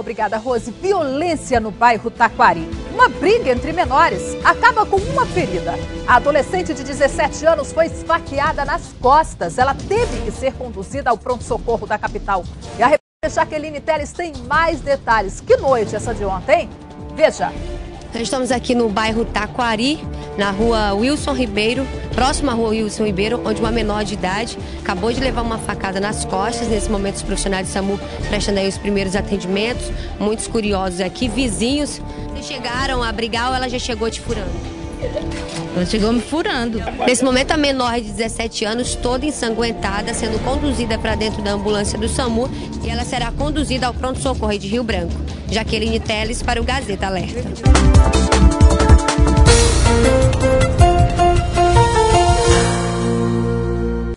Obrigada, Rose. Violência no bairro Taquari. Uma briga entre menores acaba com uma ferida. A adolescente de 17 anos foi esfaqueada nas costas. Ela teve que ser conduzida ao pronto-socorro da capital. E a repórter Jaqueline Teles tem mais detalhes. Que noite essa de ontem? Veja. Nós estamos aqui no bairro Taquari, na rua Wilson Ribeiro, próxima à rua Wilson Ribeiro, onde uma menor de idade acabou de levar uma facada nas costas. Nesse momento, os profissionais de SAMU prestando aí os primeiros atendimentos. Muitos curiosos aqui, vizinhos. Vocês chegaram a brigar ou ela já chegou te furando? Ela chegou me furando. Nesse momento, a menor de 17 anos, toda ensanguentada, sendo conduzida para dentro da ambulância do SAMU e ela será conduzida ao pronto-socorro de Rio Branco. Jaqueline Teles para o Gazeta Alerta.